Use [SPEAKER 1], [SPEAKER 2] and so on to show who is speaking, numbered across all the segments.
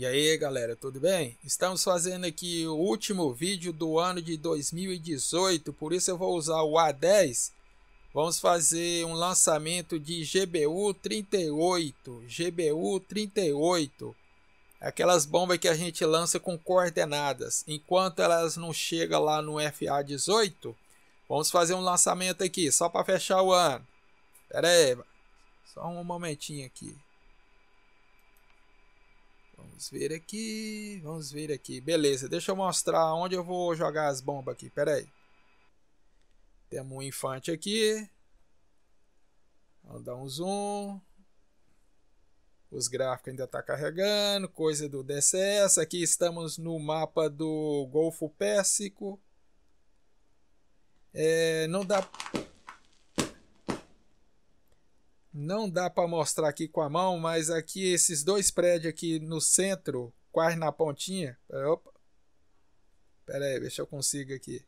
[SPEAKER 1] E aí galera, tudo bem? Estamos fazendo aqui o último vídeo do ano de 2018, por isso eu vou usar o A10. Vamos fazer um lançamento de GBU 38, GBU 38. Aquelas bombas que a gente lança com coordenadas. Enquanto elas não chegam lá no FA18, vamos fazer um lançamento aqui, só para fechar o ano. Pera aí, só um momentinho aqui. Vamos ver aqui, vamos ver aqui. Beleza, deixa eu mostrar onde eu vou jogar as bombas aqui. Pera aí. Temos um infante aqui. Vamos dar um zoom. Os gráficos ainda está carregando. Coisa do DCS. Aqui estamos no mapa do Golfo Pérsico. É, não dá não dá para mostrar aqui com a mão, mas aqui esses dois prédios aqui no centro, quase na pontinha. Opa. Pera aí, deixa eu consigo aqui.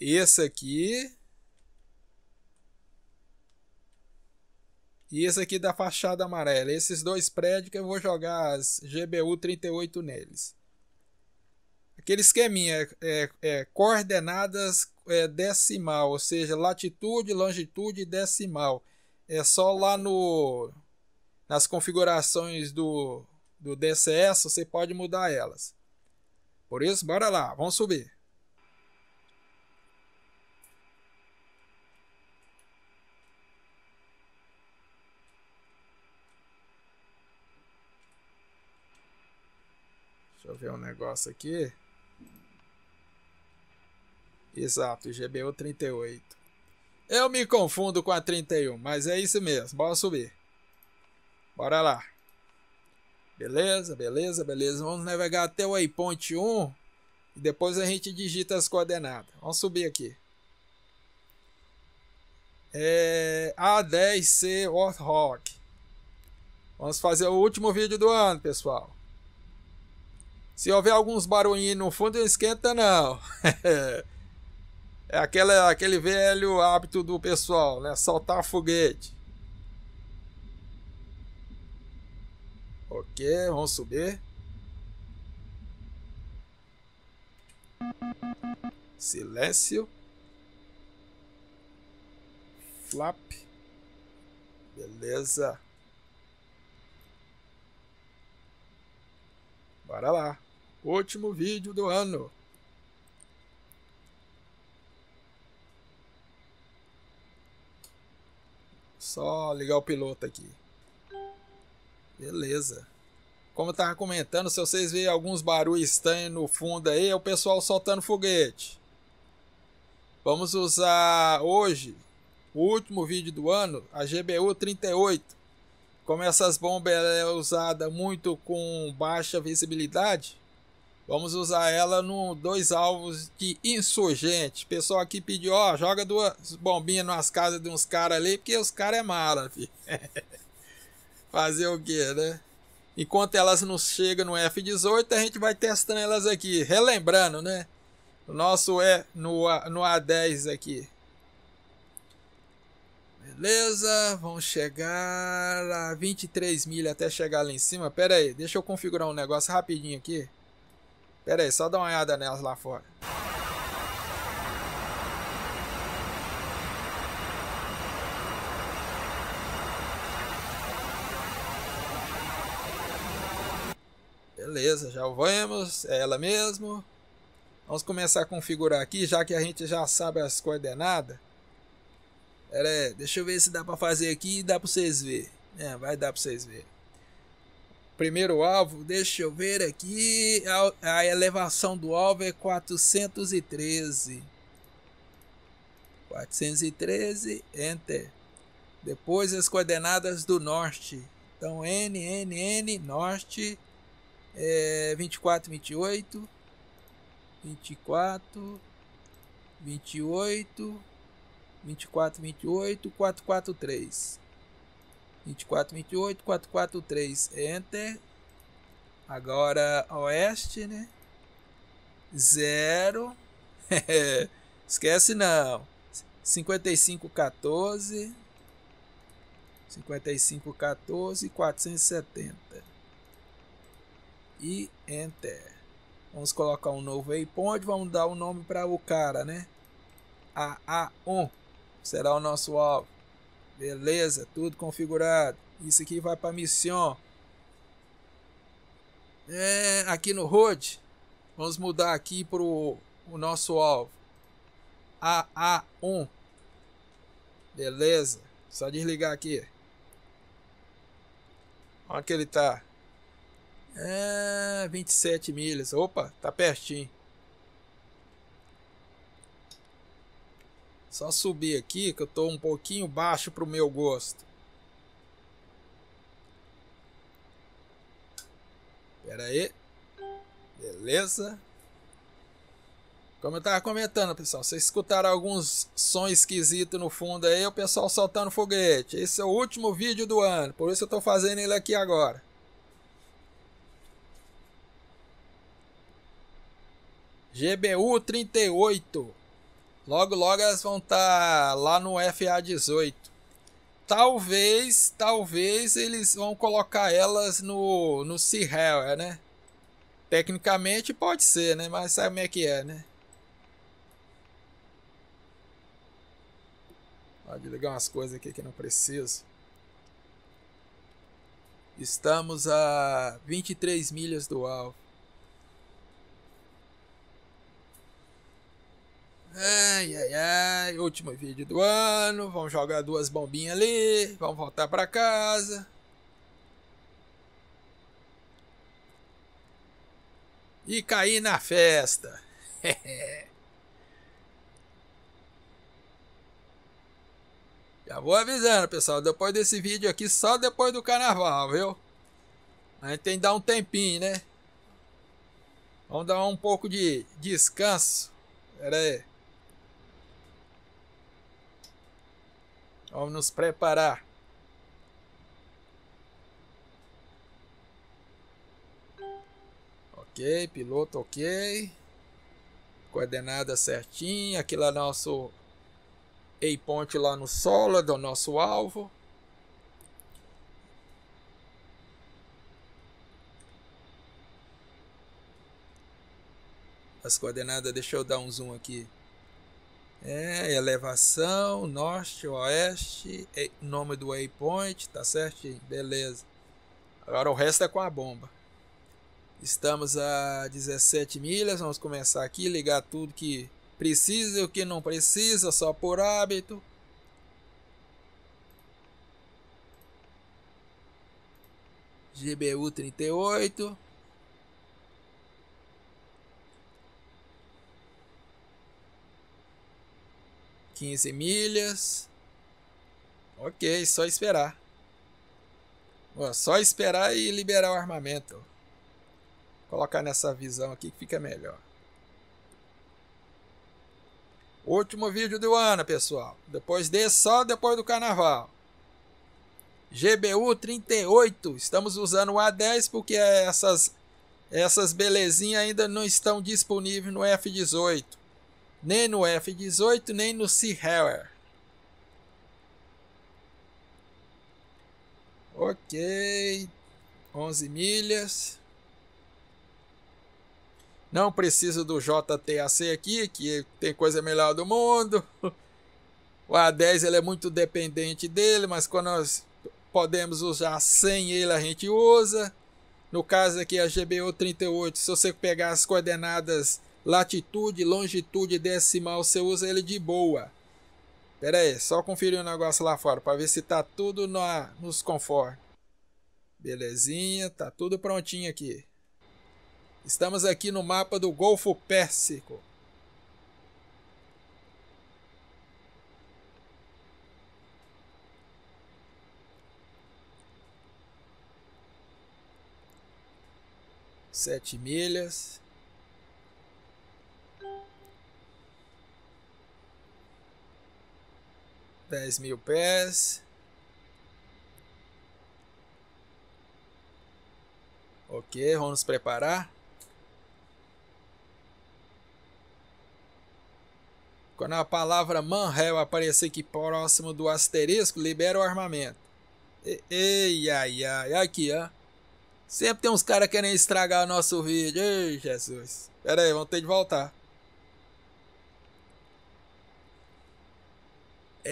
[SPEAKER 1] Esse aqui. E esse aqui da fachada amarela. Esses dois prédios que eu vou jogar as GBU 38 neles. Aquele esqueminha, é, é, coordenadas é, decimal, ou seja, latitude, longitude decimal. É só lá no nas configurações do, do DCS você pode mudar elas. Por isso, bora lá, vamos subir. Deixa eu ver um negócio aqui. Exato, GBU 38. Eu me confundo com a 31, mas é isso mesmo. Bora subir. Bora lá. Beleza, beleza, beleza. Vamos navegar até o waypoint 1 e depois a gente digita as coordenadas. Vamos subir aqui. É A10C Warthog. Vamos fazer o último vídeo do ano, pessoal. Se houver alguns barulhinhos no fundo, não esquenta não. É aquele, aquele velho hábito do pessoal, né? Soltar foguete. Ok, vamos subir. Silêncio. Flap. Beleza. Bora lá. Último vídeo do ano. Só ligar o piloto aqui. Beleza. Como eu tava comentando, se vocês verem alguns barulhos estranhos no fundo aí, é o pessoal soltando foguete. Vamos usar hoje, o último vídeo do ano, a GBU 38. Como essas bombas é usada muito com baixa visibilidade, Vamos usar ela no dois alvos de insurgente. Pessoal aqui pediu, ó, joga duas bombinhas nas casas de uns caras ali, porque os caras é mala, filho. Fazer o quê, né? Enquanto elas não chegam no F18, a gente vai testando elas aqui. Relembrando, né? O nosso é no, no A10 aqui. Beleza, vamos chegar a 23 milhas até chegar lá em cima. Pera aí, deixa eu configurar um negócio rapidinho aqui. Pera aí, só dá uma olhada nelas lá fora. Beleza, já vamos, é ela mesmo. Vamos começar a configurar aqui, já que a gente já sabe as coordenadas. Pera aí, deixa eu ver se dá para fazer aqui e dá para vocês ver. É, vai dar para vocês verem. Primeiro alvo, deixa eu ver aqui, a, a elevação do alvo é 413. 413, Enter. Depois as coordenadas do norte. Então, N, N, N, norte, é 24, 28, 24, 28, 24, 28, 443. 24, 28, 4, 4, 3, Enter. Agora oeste, né? Zero. Esquece não. 55, 14. 5514 470 e enter vamos colocar um novo waypoint vamos dar o um nome para o cara né AA1 será o nosso alvo beleza tudo configurado isso aqui vai para missão é, aqui no road vamos mudar aqui para o nosso alvo AA1 beleza só desligar aqui Onde que ele tá? É, 27 milhas. Opa, tá pertinho. Só subir aqui que eu tô um pouquinho baixo pro meu gosto. Pera aí. Beleza. Como eu tava comentando, pessoal, vocês escutaram alguns sons esquisitos no fundo aí, o pessoal soltando foguete. Esse é o último vídeo do ano, por isso eu tô fazendo ele aqui agora. GBU 38. Logo, logo elas vão estar tá lá no FA 18. Talvez, talvez eles vão colocar elas no, no Sea né? Tecnicamente pode ser, né? Mas sabe como é que é, né? Pode ligar umas coisas aqui que não preciso. Estamos a 23 milhas do alvo. Ai, ai, ai. Último vídeo do ano. Vamos jogar duas bombinhas ali. Vamos voltar para casa. E cair na festa. Já vou avisando, pessoal. Depois desse vídeo aqui, só depois do carnaval, viu? A gente tem que dar um tempinho, né? Vamos dar um pouco de descanso. Pera aí. Vamos nos preparar. Ok, piloto ok. Coordenada certinha. Aqui lá nosso ponte lá no solo do nosso alvo. As coordenadas, deixa eu dar um zoom aqui. É, elevação, norte, oeste, nome do waypoint, tá certo? Beleza. Agora o resto é com a bomba. Estamos a 17 milhas, vamos começar aqui, ligar tudo que Precisa o que não precisa, só por hábito. GBU 38. Quinze milhas. Ok, só esperar. só esperar e liberar o armamento. Vou colocar nessa visão aqui que fica melhor. Último vídeo do ano, pessoal. Depois desse, só depois do carnaval. GBU 38. Estamos usando o A10 porque essas, essas belezinhas ainda não estão disponíveis no F18. Nem no F18, nem no Sea Ok. 11 milhas. Não preciso do JTAC aqui, que tem coisa melhor do mundo. O A10 ele é muito dependente dele, mas quando nós podemos usar sem ele, a gente usa. No caso aqui, a GBU 38, se você pegar as coordenadas latitude, longitude decimal, você usa ele de boa. Pera aí, só conferir o um negócio lá fora para ver se tá tudo no, nos conforme. Belezinha, tá tudo prontinho aqui. Estamos aqui no mapa do Golfo Pérsico. Sete milhas. Dez mil pés. Ok, vamos nos preparar. Quando a palavra Manhel aparecer aqui próximo do asterisco, libera o armamento. Ei, ai, ai, aqui, ó. Sempre tem uns caras querendo estragar o nosso vídeo. Ei, Jesus. Pera aí, vamos ter de voltar.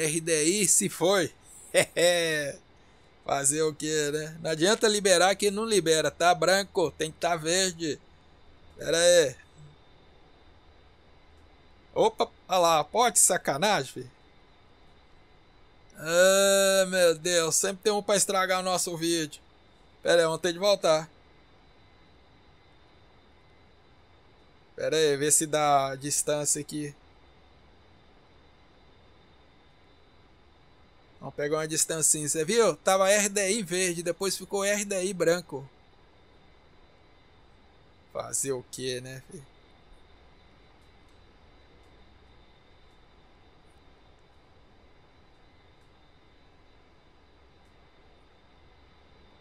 [SPEAKER 1] RDI se foi. Fazer o que, né? Não adianta liberar que não libera. Tá branco, tem que tá verde. Pera aí. Opa, olha lá, pode sacanagem, filho. Ah, meu Deus, sempre tem um pra estragar o nosso vídeo. Pera aí, vamos ter de voltar. Pera aí, ver se dá distância aqui. Vamos pegar uma distancinha, você viu? Tava RDI verde, depois ficou RDI branco. Fazer o que, né, filho?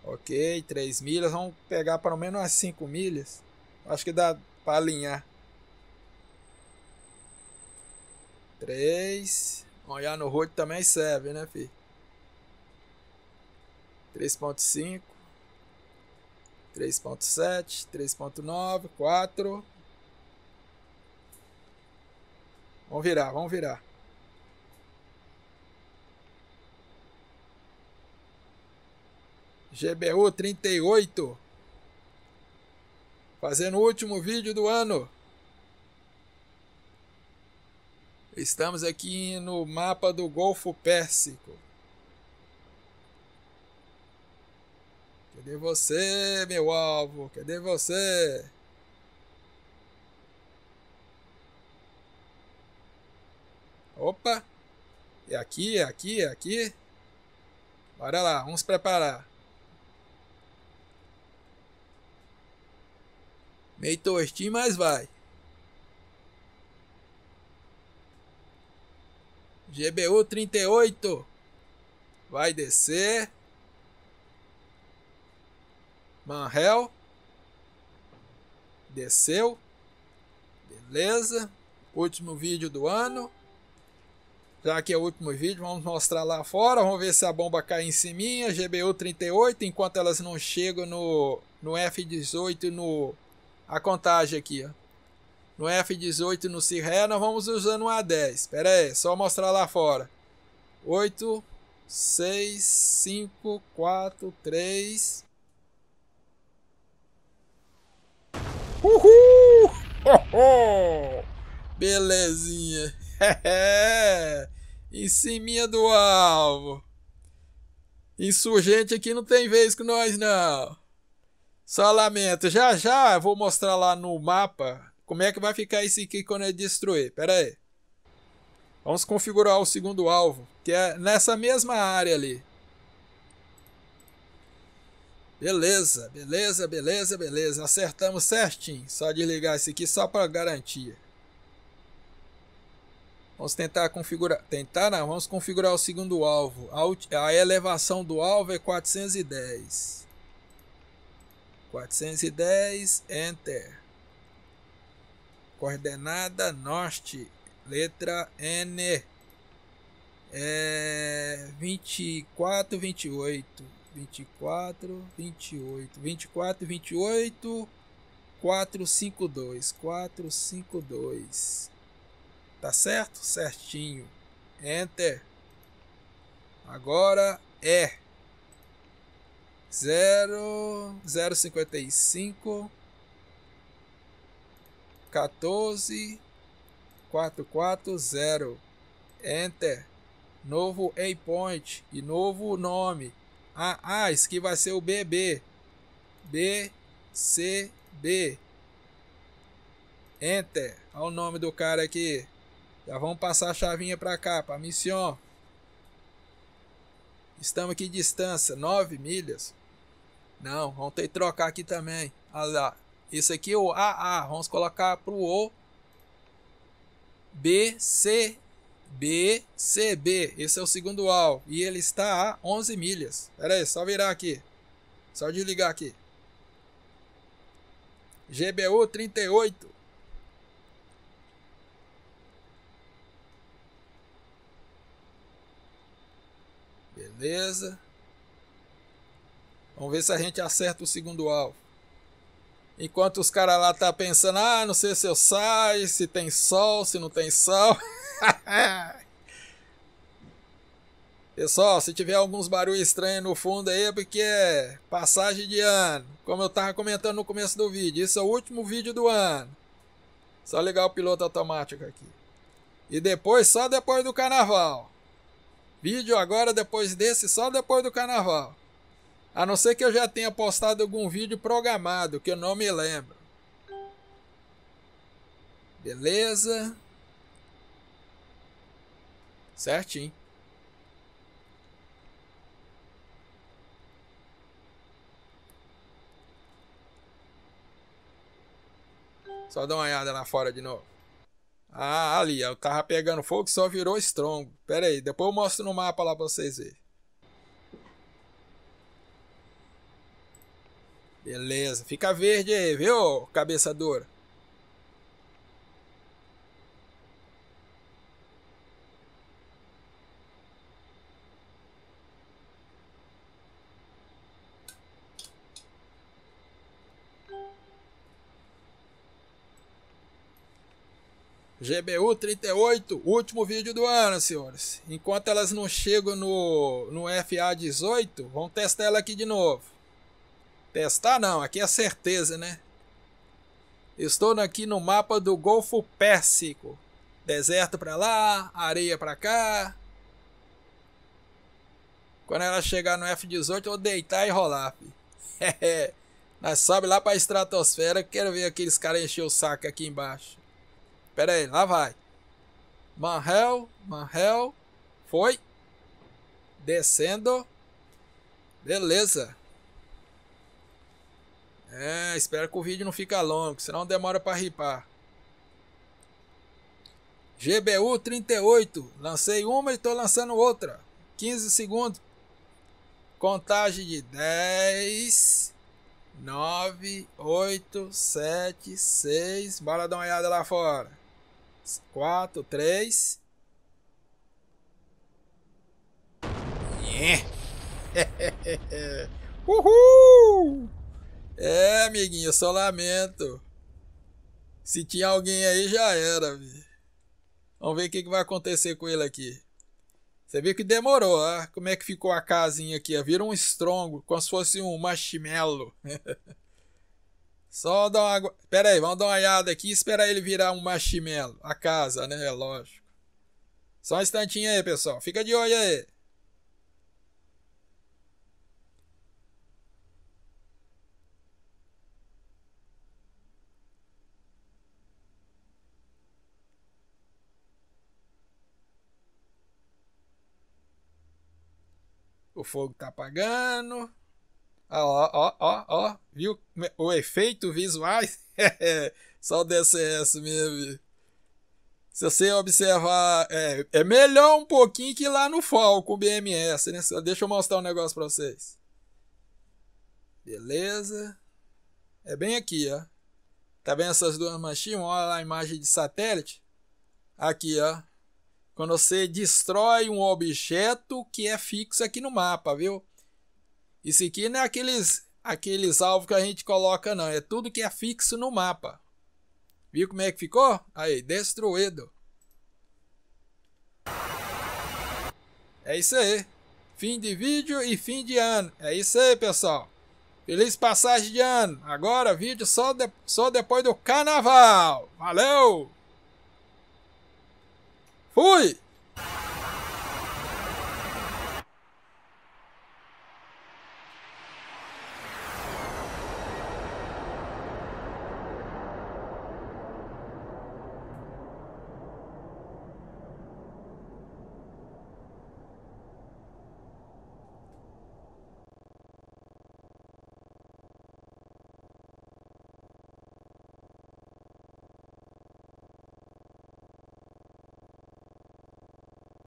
[SPEAKER 1] Ok, 3 milhas. Vamos pegar pelo menos umas 5 milhas. Acho que dá para alinhar. 3. Olhar no road também serve, né, filho? 3.5. 3.7, 3.9, 4. Vamos virar, vamos virar. GBU 38. Fazendo o último vídeo do ano. Estamos aqui no mapa do Golfo Pérsico. Cadê você, meu alvo? Cadê você? Opa! É aqui, é aqui, é aqui. Bora lá, vamos preparar. Meio tostinho, mas vai. GBU 38. Vai descer. Manhel. Desceu. Beleza. Último vídeo do ano. Já que é o último vídeo, vamos mostrar lá fora. Vamos ver se a bomba cai em cima. GBU 38. Enquanto elas não chegam no, no F18 no a contagem aqui, ó. No F18 no Cirré, nós vamos usando um A10. Espera aí, só mostrar lá fora. 8, 6, 5, 4, 3. Uhul! Oh. Belezinha. em cima do alvo. Insurgente aqui não tem vez com nós, não. Só lamento. Já já vou mostrar lá no mapa como é que vai ficar esse aqui quando eu destruir. Pera aí. Vamos configurar o segundo alvo, que é nessa mesma área ali. Beleza, beleza, beleza, beleza. Acertamos certinho. Só desligar esse aqui só para garantia. Vamos tentar configurar. Tentar não, vamos configurar o segundo alvo. A, a elevação do alvo é 410. 410, Enter. Coordenada norte, letra N. É 24, 28. 24, 28. 24, 28. 452. 452. Tá certo? Certinho. Enter. Agora é zero zero cinquenta e cinco quatorze quatro quatro zero Enter. Novo A point e novo nome. Ah, ah, isso aqui vai ser o BB. B C B. Enter. Olha o nome do cara aqui. Já vamos passar a chavinha para cá, para missão. Estamos aqui distância 9 milhas. Não, vamos ter que trocar aqui também. Olha lá. Isso aqui é o AA. Vamos colocar para o O. B, C, B, C, B. Esse é o segundo alvo. E ele está a 11 milhas. Pera aí, só virar aqui. Só desligar aqui. GBU 38. Beleza. Vamos ver se a gente acerta o segundo alvo. Enquanto os caras lá tá pensando, ah, não sei se eu saio, se tem sol, se não tem sol. Pessoal, se tiver alguns barulhos estranhos no fundo aí é porque é passagem de ano. Como eu tava comentando no começo do vídeo, esse é o último vídeo do ano. Só ligar o piloto automático aqui. E depois, só depois do carnaval. Vídeo agora depois desse, só depois do carnaval. A não ser que eu já tenha postado algum vídeo programado, que eu não me lembro. Beleza. Certinho. Só dá uma olhada lá fora de novo. Ah, ali, eu tava pegando fogo só virou strong. Pera aí, depois eu mostro no mapa lá pra vocês verem. Beleza, fica verde aí, viu, cabeça dura? GBU 38, último vídeo do ano, senhores. Enquanto elas não chegam no, no FA18, vamos testar ela aqui de novo. Testar não, aqui é certeza, né? Estou aqui no mapa do Golfo Pérsico. Deserto para lá, areia para cá. Quando ela chegar no F18, eu vou deitar e rolar. Nós sobe lá para a estratosfera. Quero ver aqueles caras encher o saco aqui embaixo. Pera aí, lá vai. Manhel, Manhel. Foi. Descendo. Beleza. É, espero que o vídeo não fique longo, senão demora para ripar. GBU 38. Lancei uma e estou lançando outra. 15 segundos. Contagem de 10, 9, 8, 7, 6. Bora dar uma olhada lá fora. 4, 3. Yeah. Uhul! É, amiguinho, eu só lamento. Se tinha alguém aí, já era. Vamos ver o que, vai acontecer com ele aqui. Você viu que demorou, ó. Como é que ficou a casinha aqui? Vira um strongo, como se fosse um marshmallow. Só dar uma. Pera aí, vamos dar uma olhada aqui e esperar ele virar um marshmallow. A casa, né? Lógico. Só um instantinho aí, pessoal. Fica de olho aí. O fogo tá apagando. Ó, ó, ó, ó. Viu o efeito visuais? Só o DCS mesmo. Se você observar, é, é melhor um pouquinho que lá no Falcon BMS, né? Deixa eu mostrar um negócio pra vocês. Beleza. É bem aqui, ó. Tá vendo essas duas manchinhas? Olha lá a imagem de satélite. Aqui, ó quando você destrói um objeto que é fixo aqui no mapa, viu? Isso aqui não é aqueles, aqueles alvos que a gente coloca, não. É tudo que é fixo no mapa. Viu como é que ficou? Aí, destruído. É isso aí. Fim de vídeo e fim de ano. É isso aí, pessoal. Feliz passagem de ano. Agora vídeo só, de, só depois do carnaval. Valeu! Fui!